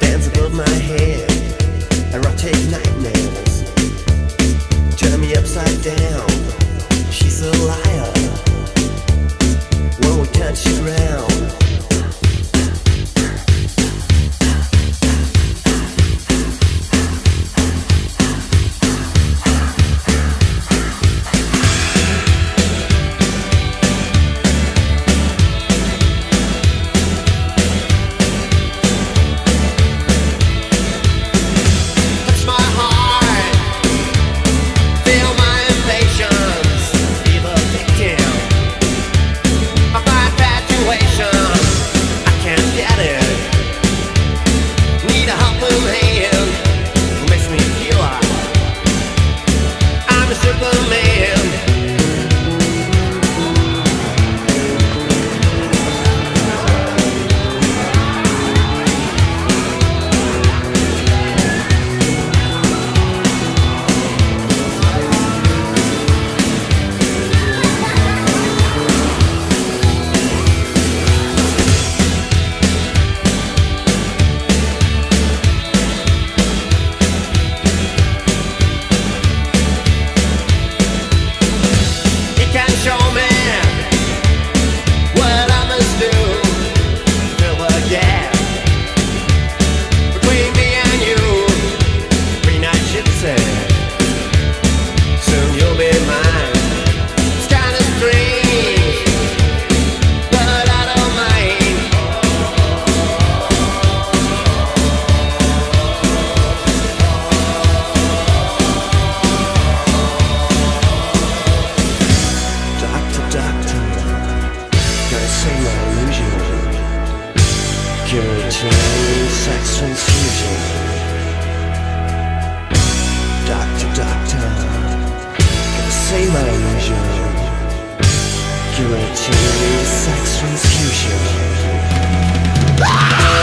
dance above my head, nightmares, turn me upside down. She's a liar. When we touch the ground. sex transfusion Doctor, doctor Gonna save my illusion Give it to me, sex transfusion ah!